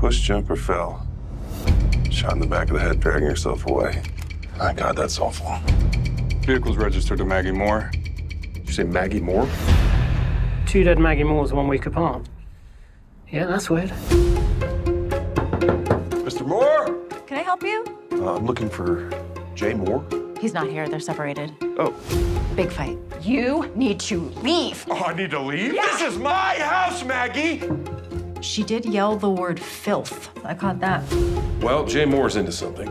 Push, jump, or fell. Shot in the back of the head, dragging yourself away. My God, that's awful. Vehicle's registered to Maggie Moore. Did you say Maggie Moore? Two dead Maggie Moores one week apart. Yeah, that's weird. Mr. Moore? Can I help you? Uh, I'm looking for Jay Moore. He's not here. They're separated. Oh, Big fight. You need to leave. Oh, I need to leave? This is my house, Maggie! She did yell the word filth. I caught that. well, Jay Moore's into something.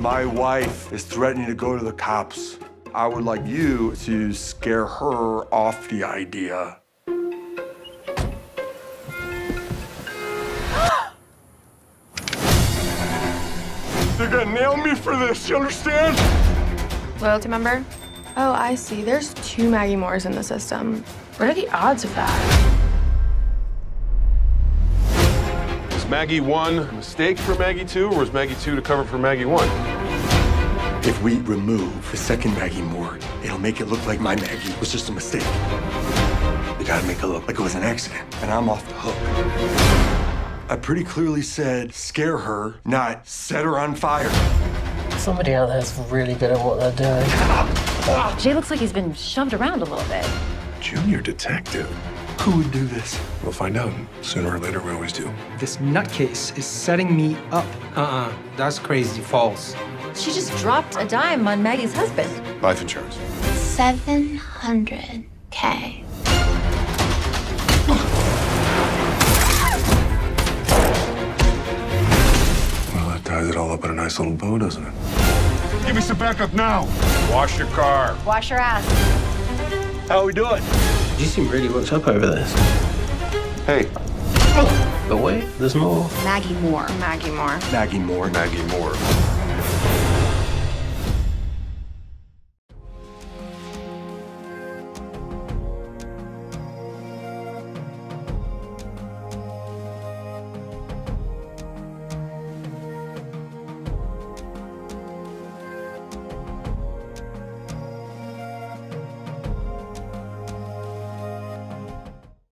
My wife is threatening to go to the cops. I would like you to scare her off the idea. They're gonna nail me for this, you understand? Loyalty member? Oh, I see. There's two Maggie Moores in the system. What are the odds of that? Maggie 1 a mistake for Maggie 2, or is Maggie 2 to cover for Maggie 1? If we remove the second Maggie Moore, it'll make it look like my Maggie was just a mistake. We gotta make it look like it was an accident, and I'm off the hook. I pretty clearly said scare her, not set her on fire. Somebody out there's really good at what they're doing. Jay looks like he's been shoved around a little bit. Junior detective. Who would do this? We'll find out. Sooner or later, we always do. This nutcase is setting me up. Uh-uh, that's crazy. False. She just dropped a dime on Maggie's husband. Life insurance. 700K. Well, that ties it all up in a nice little bow, doesn't it? Give me some backup now. Wash your car. Wash your ass. How are we doing? You seem really worked up over this. Hey, Oh, But wait, there's more. Maggie Moore. Maggie Moore. Maggie Moore. Maggie Moore.